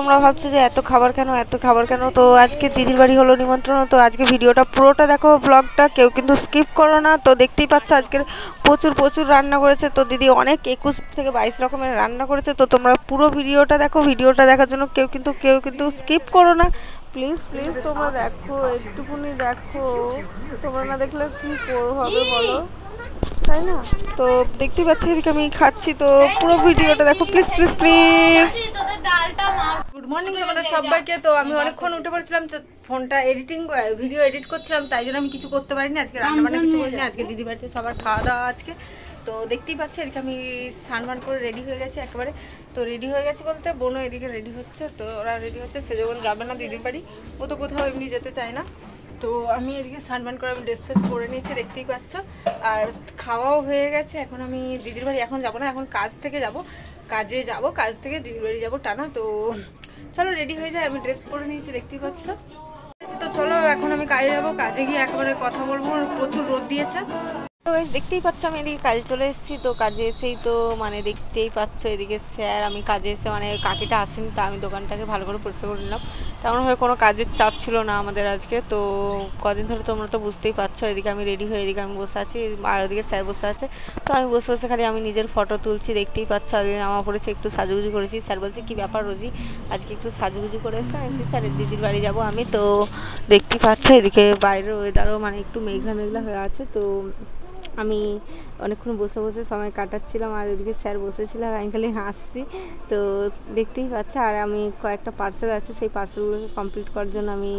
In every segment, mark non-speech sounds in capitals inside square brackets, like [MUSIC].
তোমরা ভাবছ যে এত খাবার কেন, এত খাবার কেন? তো আজকে দিদির বাড়ি হলো নিমন্ত্রণ, তো আজকে ভিডিওটা পুরোটা দেখো ব্লগটা কেউ কিন্তু স্কিপ করো না। তো দেখতেই পাচ্ছ আজকের প্রচুর প্রচুর রান্না করেছে। তো দিদি অনেক একুশ থেকে বাইশ রকমের রান্না করেছে। তো তোমরা পুরো ভিডিওটা দেখো, ভিডিওটা দেখার জন্য কেউ কিন্তু কেউ কিন্তু স্কিপ করো না। প্লিজ প্লিজ তোমরা দেখো একটুকুনি দেখো। তোমরা না দেখলে কি হবে বলো? তাই না? তো দেখতেই পাচ্ছি এদিকে আমি খাচ্ছি। তো পুরো ভিডিওটা দেখো please please please good morning তোমাদের সবাইকে। তো আমি অনেকক্ষণ উঠে পড়েছিলাম তো ফোনটা এডিটিং ভিডিও এডিট করছিলাম তাই জন্য আমি কিছু করতে পারিনি। আজকে রান্না বান্না কিছু করিনি আজকে দিদি বাড়িতে সবার খাওয়া দাওয়া আজকে। তো দেখতেই পাচ্ছি এদিকে আমি স্নান করে রেডি হয়ে গেছি একেবারে। তো রেডি হয়ে গেছি বলতে বোনও এদিকে রেডি হচ্ছে তো ওরা রেডি হচ্ছে। সে যখন যাবে না দিদির বাড়ি ও তো কোথাও এমনি যেতে চায় না। তো আমি এদিকে সানবান করে আমি ড্রেস ফ্রেস পরে নিয়েছি দেখতেই পাচ্ছ। আর খাওয়াও হয়ে গেছে এখন আমি দিদির বাড়ি এখন যাব না এখন কাজ থেকে যাব। কাজে যাব, কাজ থেকে দিদির বাড়ি যাব টানা, তো চলো রেডি হয়ে যায় আমি ড্রেস পরে নিয়েছি দেখতেই পাচ্ছ? তো চলো, এখন আমি কাজে যাব, কাজে গিয়ে একবারে কথা বলব, প্রচুর রোদ দিয়েছে। তো দেখতেই পাচ্ছ, আমি এদিকে কাজে চলে এসেছি, তো কাজে এসেই তো মানে দেখতেই পাচ্ছ, এদিকে স্যার আমি কাজে এসে মানে কাকিটা আসেনি, তা আমি দোকানটাকে ভালো করে পরিষ্কার করে নিলাম। তেমনভাবে কোনো কাজের চাপ ছিল না আমাদের আজকে, তো কদিন ধরে তোমরা তো বুঝতেই পারছ, এদিকে আমি রেডি হয়ে এদিকে আমি বসে আছি, আর ওদিকে স্যার বসে আছে। তো আমি বসে বসে খালি আমি নিজের ফটো তুলছি, দেখতেই পাচ্ছ আজকে আমার পড়েছে, একটু সাজুগুজু করেছি। স্যার বলছে, কি ব্যাপার রোজি? আজকে একটু সাজুগুজু করে এসে। আমি স্যার দিদির বাড়ি যাব আমি। তো দেখতেই পাচ্ছ, এদিকে বাইরের ওয়েদারও মানে একটু মেঘলা মেঘলা হয়ে আছে, তো আমি অনেকক্ষণ বসে বসে সময় কাটাচ্ছিলাম আর ওদিকে স্যার বসেছিলাম আমি খালি হাসছি। তো দেখতেই পাচ্ছ, আর আমি কয়েকটা পার্সেল আছে, সেই পার্সেলগুলোকে কমপ্লিট করার জন্য আমি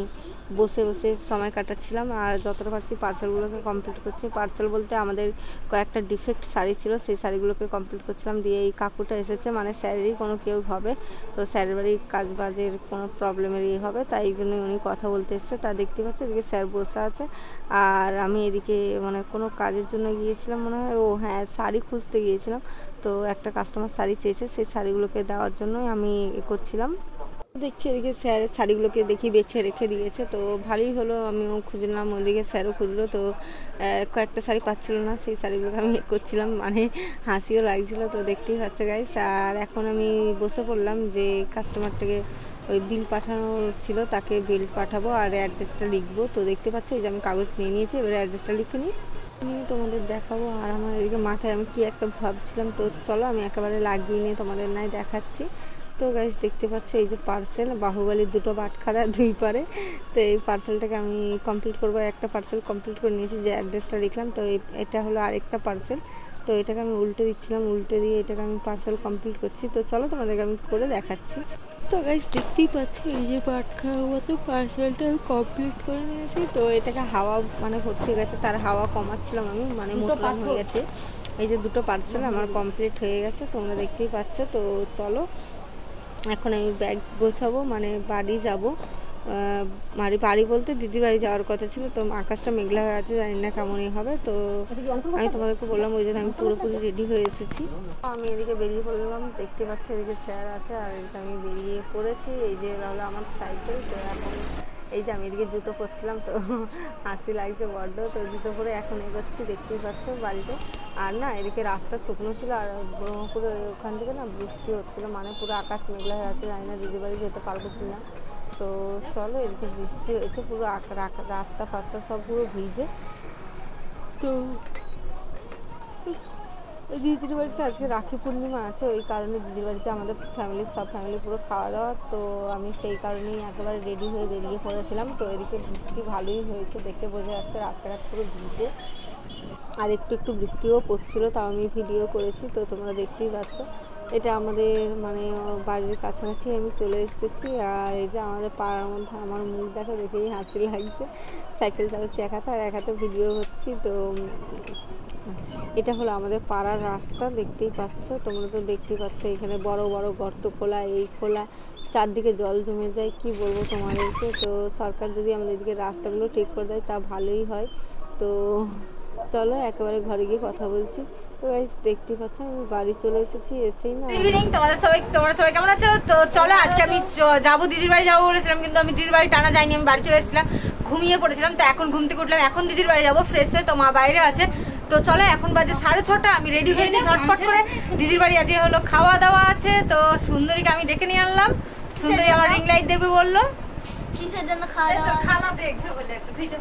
বসে বসে সময় কাটাচ্ছিলাম আর যতটা পারছি পার্সেলগুলোকে কমপ্লিট করছি। পার্সেল বলতে আমাদের কয়েকটা ডিফেক্ট শাড়ি ছিল, সেই শাড়িগুলোকে কমপ্লিট করছিলাম দিয়ে এই কাকুটা এসেছে। মানে স্যারেরই কোনো কেউ হবে, তো স্যারের বাড়ির কাজ বাজের কোনো প্রবলেমের ইয়ে হবে, তাই জন্য উনি কথা বলতে এসছে। তা দেখতে পাচ্ছি এদিকে স্যার বসে আছে। আর আমি এদিকে মানে কোনো কাজের জন্য গিয়েছিলাম মনে হয়, ও হ্যাঁ শাড়ি খুঁজতে গিয়েছিলাম। তো একটা কাস্টমার শাড়ি চেয়েছে, সেই শাড়িগুলোকে দেওয়ার জন্যই আমি এ করছিলাম। দেখছি এদিকে স্যার শাড়িগুলোকে দেখি বেছে রেখে দিয়েছে, তো ভালোই হলো, আমিও খুঁজলাম, ওদিকে স্যারও খুঁজলো, তো কয়েকটা শাড়ি পাচ্ছিল না, সেই শাড়িগুলোকে আমি [LAUGHS] করছিলাম মানে হাসিও লাগছিল, তো দেখতেই পাচ্ছে গাইস আর এখন আমি বসে পড়লাম যে কাস্টমারটাকে ওই বিল পাঠানো ছিল, তাকে বিল পাঠাবো আর অ্যাড্রেসটা লিখব, তো দেখতে পাচ্ছ এই যে আমি কাগজ নিয়ে নিয়েছি, এবারে অ্যাড্রেসটা লিখে নিই। নিয়ে তোমাদের দেখাবো, আর আমার এদিকে মাথায় আমি কি একটা ভাবছিলাম, তো চলো আমি একেবারে লাগিয়ে নিয়ে তোমাদের নাই দেখাচ্ছি। তো গাইজ দেখতে পাচ্ছ এই যে পার্সেল বাহুবলীর দুটো বাটখারা দুই পারে। তো এই পার্সেলটাকে আমি কমপ্লিট করব। একটা পার্সেল কমপ্লিট করে নিয়েছি যে অ্যাড্রেসটা লিখলাম তো এটা হলো আরেকটা পার্সেল তো এটাকে আমি উল্টে দিচ্ছিলাম উল্টে দিয়ে এটাকে আমি পার্সেল কমপ্লিট করছি। তো চলো তোমাদেরকে আমি করে দেখাচ্ছি। তো গাইজ দেখতেই পাচ্ছি এই যে বাটখারার মতো পার্সেলটা আমি কমপ্লিট করে নিয়েছি। তো এটাকে হাওয়া মানে হয়ে গেছে তার হাওয়া কমাচ্ছিলাম আমি মানে মোটলাম হয়ে গেছে। এই যে দুটো পার্সেল আমার কমপ্লিট হয়ে গেছে তোমরা দেখতেই পাচ্ছ। তো চলো এখন আমি ব্যাগ গোছাবো মানে বাড়ি যাব। মানে বাড়ি বলতে দিদির বাড়ি যাওয়ার কথা ছিল তো আকাশটা মেঘলা হয়ে আছে জানি না কেমনই হবে তো আমি তোমাদেরকে বললাম ওই জন্য আমি পুরোপুরি রেডি হয়ে এসেছি। আমি এদিকে বেরিয়ে পড়লাম দেখতে পাচ্ছি এদিকে স্যার আছে আর এদিকে আমি বেরিয়ে পড়েছি এই যে হলো আমার সাইকেল তো এখন এই যে আমি এদিকে জুতো পরছিলাম তো হাসি লাগছে বড্ড। তো জুতো পরে এখন এগোচ্ছি, দেখতেই পাচ্ছ বাড়িতে। আর না, এদিকে রাস্তা শুকনো ছিল আর ব্রহ্মপুরে ওখান থেকে না বৃষ্টি হচ্ছিল মানে পুরো আকাশ মেঘলা হয়ে আছে, জানি না দিদির বাড়ি যেতে পারব কি না তো চলো, এদিকে বৃষ্টি হয়েছে, পুরো রাস্তা ফাস্তা সব পুরো ভিজে। তো দিদির বাড়িতে আজকে রাখি পূর্ণিমা আছে, ওই কারণে দিদির বাড়িতে আমাদের ফ্যামিলির সব ফ্যামিলি পুরো খাওয়া দাওয়া তো আমি সেই কারণেই একেবারে রেডি হয়ে বেরিয়ে পড়েছিলাম। তো এদিকে বৃষ্টি ভালোই হয়েছে দেখে বোঝা যাচ্ছে রাস্তাঘাট পুরো ভিজে। আর একটু একটু বৃষ্টিও পড়ছিল, তাও আমি ভিডিও করেছি, তো তোমরা দেখতেই পাচ্ছ। এটা আমাদের মানে বাড়ির কাছাকাছি আমি চলে এসেছি, আর এই যে আমাদের পাড়ার মধ্যে আমার মুখ দেখা দেখেই হাসি লাগছে। সাইকেল চালাচ্ছি এক হাতে, আর এক হাতে ভিডিও করছি তো এটা হলো আমাদের পাড়ার রাস্তা, দেখতেই পাচ্ছ। তোমরা তো দেখতেই পাচ্ছ এখানে বড় বড় গর্ত খোলা, এই খোলা। চারদিকে জল জমে যায়, কি বলব তোমাদেরকে? তো সরকার যদি আমাদের এদিকে রাস্তাগুলো ঠিক করে দেয়, তা ভালোই হয়। তো চলো, একেবারে ঘরে গিয়ে কথা বলছি। তো দেখতেই পাচ্ছ আমি বাড়ি চলে এসেছি, এসেই তোমাদের সবাই, তোমরা সবাই কেমন আছো? তো চলো, আজকে আমি যাব দিদির বাড়ি, যাব বলেছিলাম, কিন্তু আমি দিদির বাড়ি টানা আমি বাড়ি চলে এসেছিলাম। ঘুমিয়ে পড়েছিলাম, তো এখন ঘুম থেকে উঠলাম, এখন দিদির বাড়ি যাব ফ্রেশ হয়ে, তো মা বাইরে আছে। তো চলো এখন বাজে সাড়ে ছটা আমি রেডি হয়েছি ঝটপট করে। দিদির বাড়ি আজকে হলো খাওয়া দাওয়া আছে তো সুন্দরীকে আমি ডেকে নিয়ে আনলাম। সুন্দরী আমার রিং লাইট দেবে বলল। কিসের জন্য খাওয়া দাওয়া? খালা দেখবে বলে একটা ভিডিও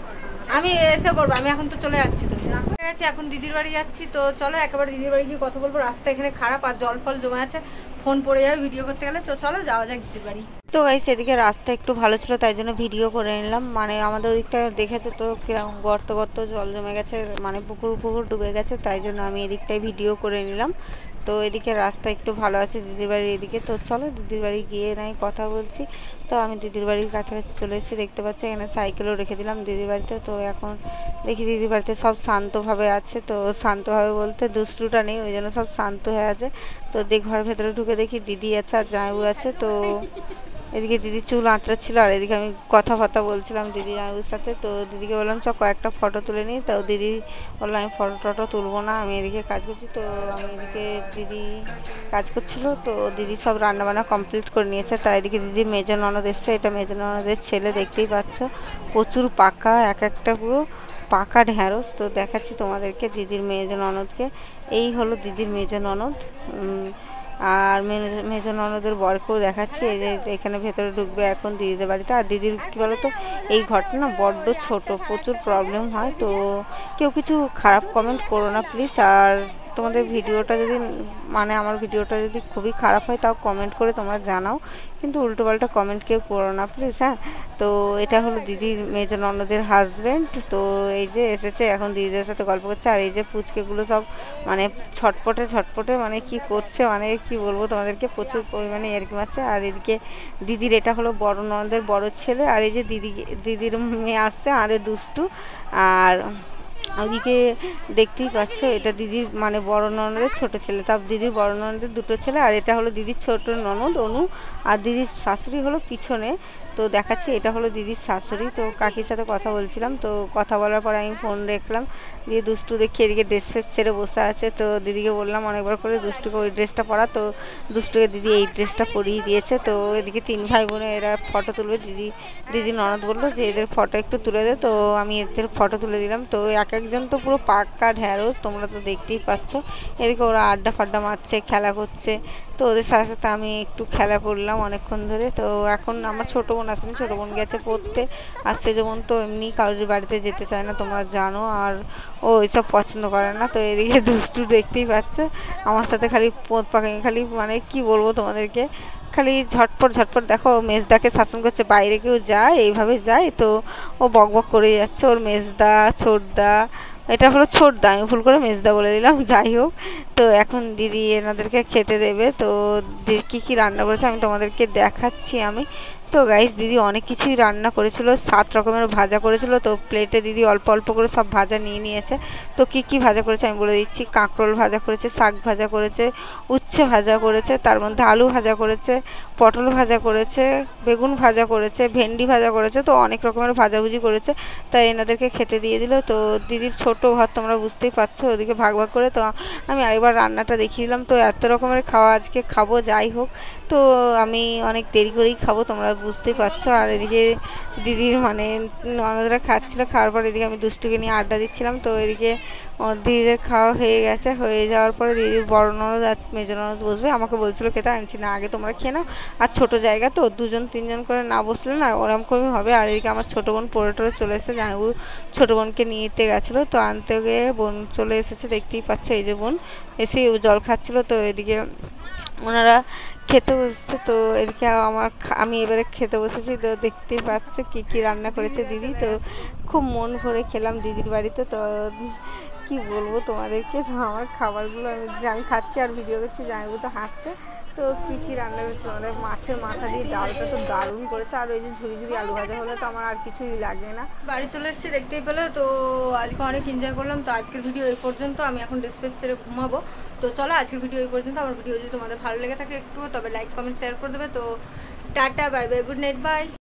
আমি এসে করব আমি এখন তো চলে যাচ্ছি তো। হয়ে গেছে এখন দিদির বাড়ি যাচ্ছি তো চলো একেবারে দিদির বাড়ি গিয়ে কথা বলব। রাস্তা এখানে খারাপ আর জল ফল জমে আছে ফোন পড়ে যাবে ভিডিও করতে গেলে। তো চলো যাওয়া যাক দিদির বাড়ি। তো গাইস এদিকে রাস্তা একটু ভালো ছিল, তাই জন্য ভিডিও করে নিলাম। মানে আমাদের ওদিকটা দেখেছে তো কীরকম গর্ত গর্ত, জল জমে গেছে মানে পুকুর পুকুর ডুবে গেছে, তাই জন্য আমি এদিকটায় ভিডিও করে নিলাম। তো এদিকে রাস্তা একটু ভালো আছে দিদির বাড়ির এদিকে। তো চলো দিদির বাড়ি গিয়ে নাই কথা বলছি। তো আমি দিদির বাড়ির কাছাকাছি চলে এসেছি, দেখতে পাচ্ছি এখানে সাইকেলও রেখে দিলাম দিদির বাড়িতে। তো এখন দেখি দিদির বাড়িতে সব শান্তভাবে আছে। তো শান্তভাবে বলতে দুষ্টুটা নেই, ওই জন্য সব শান্ত হয়ে আছে। তো দেখ ঘরের ভেতরে ঢুকে দেখি দিদি আছে আর জামাইবু আছে। তো এদিকে দিদি চুল আঁচড়াচ্ছিল আর এদিকে আমি কথাবার্তা বলছিলাম দিদি জামাইবুর সাথে। তো দিদিকে বললাম, চ, কয়েকটা ফটো তুলে নিই তো দিদি বলল, আমি ফটো টটো তুলবো না, আমি এদিকে কাজ করছি। তো আমি এদিকে দিদি কাজ করছিল। তো দিদি সব রান্নাবান্না কমপ্লিট করে নিয়েছে। তাই এদিকে দিদির মেজো ননদ এসছে। এটা মেজো ননদের ছেলে দেখতেই পাচ্ছ। প্রচুর পাকা, এক একটা পুরো পাকা ঢ্যাঁড়স তো দেখাচ্ছি তোমাদেরকে দিদির মেজো ননদকে। এই হলো দিদির মেজো ননদ। আর মেজ- মেজো ননদের বরকেও দেখাচ্ছি, এই যে এখানে ভেতরে ঢুকবে এখন দিদিদের বাড়িতে। আর দিদির কি বলতো, এই ঘটনা বড্ড ছোট, প্রচুর প্রবলেম হয়, তো কেউ কিছু খারাপ কমেন্ট করো না প্লিজ আর তোমাদের ভিডিওটা যদি মানে আমার ভিডিওটা যদি খুবই খারাপ হয়, তাও কমেন্ট করে তোমরা জানাও। কিন্তু উল্টোপাল্টা কমেন্ট কেউ করো না প্লিজ হ্যাঁ? তো এটা হলো দিদির মেজো ননদের হাজবেন্ড তো এই যে এসেছে, এখন দিদিদের সাথে গল্প করছে, আর এই যে পুচকেগুলো সব মানে ছটপটে ছটপটে মানে কি করছে মানে কি বলব, তোমাদেরকে প্রচুর পরিমাণে এরকম আছে। আর এদিকে দিদির এটা হলো বড় ননদের বড় ছেলে, আর এই যে দিদি, দিদির মেয়ে আসছে আমাদের দুষ্টু। আর ওদিকে দেখতেই পাচ্ছ, এটা দিদির মানে বড় ননদের ছোট ছেলে। তার দিদির বড় ননদের দুটো ছেলে, আর এটা হলো দিদির ছোট ননদ অনু, আর দিদির শাশুড়ি হলো পিছনে। তো দেখাচ্ছি, এটা হলো দিদির শাশুড়ি। তো কাকির সাথে কথা বলছিলাম, তো কথা বলার পর আমি ফোন রাখলাম দিয়ে দুষ্টু দেখি এদিকে ড্রেস ফ্রেস ছেড়ে বসে আছে। তো দিদিকে বললাম অনেকবার করে, দুষ্টুকে ওই ড্রেসটা পরা। তো দুষ্টুকে দিদি এই ড্রেসটা পরিয়ে দিয়েছে। তো এদিকে তিন ভাই বোনে এরা ফটো তুলবে। দিদি দিদি ননদ বলল যে এদের ফটো একটু তুলে দে। তো আমি এদের ফটো তুলে দিলাম। তো এক একজন তো পুরো পাক্কা ঢ্যাঁড়স, তোমরা তো দেখতেই পাচ্ছ। এদিকে ওরা আড্ডা ফাড্ডা মারছে, খেলা করছে। তো ওদের সাথে সাথে আমি একটু খেলা করলাম অনেকক্ষণ ধরে। তো এখন আমার ছোট বোন আসেনি, ছোট বোন গেছে পড়তে। আর বোন তো এমনি কারোর বাড়িতে যেতে চায় না, তোমরা জানো, আর ও এসব পছন্দ করে না। তো এদিকে দুষ্টু দেখতেই পাচ্ছ। আমার সাথে খালি পাকে খালি মানে কি বলব তোমাদেরকে? খালি ঝটপট ঝটপট দেখো, মেজদাকে শাসন করছে, বাইরে কেউ যায়, এইভাবে যায়, তো ও বক বক করে যাচ্ছে। ওর মেজদা, ছোটদা, এটা হলো ছোটদা, আমি ভুল করে মেজদা বলে দিলাম, যাই হোক। তো এখন দিদি এনাদেরকে খেতে দেবে, তো কী কী রান্না করেছে আমি তোমাদেরকে দেখাচ্ছি আমি। তো গাইস দিদি অনেক কিছুই রান্না করেছিল, সাত রকমের ভাজা করেছিল, তো প্লেটে দিদি অল্প অল্প করে সব ভাজা নিয়ে নিয়েছে। তো কি কি ভাজা করেছে আমি বলে দিচ্ছি, কাঁকরোল ভাজা করেছে, শাক ভাজা করেছে, উচ্ছে ভাজা করেছে, তার মধ্যে আলু ভাজা করেছে, পটল ভাজা করেছে, বেগুন ভাজা করেছে, ভেন্ডি ভাজা করেছে, তো অনেক রকমের ভাজাভুজি করেছে। তাই এনাদেরকে খেতে দিয়ে দিল, তো দিদির ছোট ঘর তোমরা বুঝতেই পারছ, ওদিকে ভাগ ভাগ করে, তো আমি আরেকবার রান্নাটা দেখিয়ে দিলাম। তো এত রকমের খাওয়া আজকে খাব, যাই হোক। তো আমি অনেক দেরি করেই খাব, তোমরা বুঝতেই পারছ। আর এদিকে দিদির মানে ননদরা খাচ্ছিল, খাওয়ার পর এদিকে আমি দুষ্টুকে নিয়ে আড্ডা দিচ্ছিলাম। তো এদিকে ওর দিদিদের খাওয়া হয়ে গেছে। হয়ে যাওয়ার পরে দিদির বড় ননদ আর মেজো ননদ বসবে। আমাকে বলছিল খেতে আনছি না, আগে তোমরা খেয়ে নাও। আর ছোট জায়গা তো, দুজন, তিনজন করে না বসলে না ওরম করে হবে। আর এদিকে আমার ছোট বোন পড়ে টরে চলে এসেছে। জামাইবু ছোট বোনকে নিতে গেছিল। তো আনতে গিয়ে বোন চলে এসেছে, দেখতেই পাচ্ছ এই যে বোন। এসে জল খাচ্ছিল। তো এদিকে ওনারা খেতে বসছে তো এদিকে আমার আমি এবারে খেতে বসেছি, তো দেখতেই পাচ্ছ কি কি রান্না করেছে দিদি। তো খুব মন ভরে খেলাম দিদির বাড়িতে। তো কি বলব তোমাদেরকে আমার খাবারগুলো আমি আমি খাচ্ছি আর ভিডিও করছি জামাইবু তো হাসছে। তো কী কী রান্না করেছে আমাদের মাছের মাথা দিয়ে ডালটা তো দারুণ করেছে। আর ওই যে ঝুড়ি ঝুড়ি আলু ভাজা হলে তো আমার আর কিছুই লাগে না। বাড়ি চলে এসেছি, দেখতেই পেলে? তো আজকে অনেক এনজয় করলাম। তো আজকের ভিডিও এই পর্যন্ত। আমি এখন ড্রেস ছেড়ে ঘুমাবো। তো চলো, আজকের ভিডিও এই পর্যন্ত। আমার ভিডিও যদি তোমাদের ভালো লেগে থাকে একটু, তবে লাইক কমেন্ট শেয়ার করে দেবে। তো tata bye bye good night bye